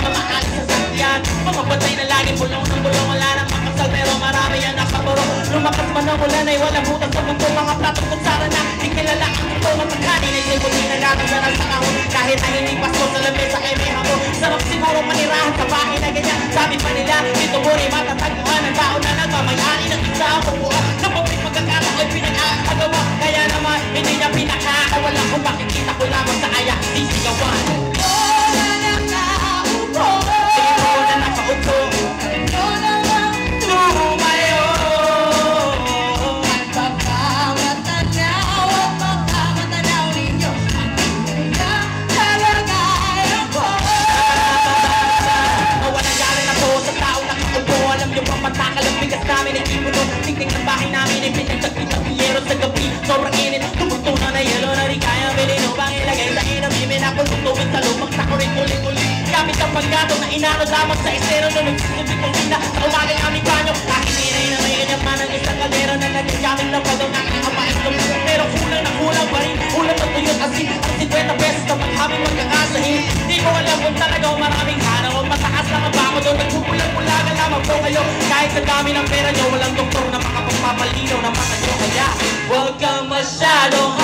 pamamahal sa sakyan Pamabatay na lagi bulong ng bulong. Wala nang makasal pero marami ang nakaburong Lumakas man ang ulan ay walang butas sa mundo mga plato. Na lamang sa estero Nung nagsusubi kong sina sa umagang aming banyo Aking inay na may ganyan man ang isang kaldero Na naging gamit ng pagong aking amain Pero kulang na kulang pa rin. Ulam na tuyot asin Ang 50 pesos na maghaming magkakasahin. Di ko alam kung talagang maraming hanaw O mataas ang bako doon. Nagpupulang-pulagan lamang po kayo. Kahit sa dami ng pera nyo Walang doktor na makapagpapalinaw ng mata nyo. Kaya huwag kang masyadong Pag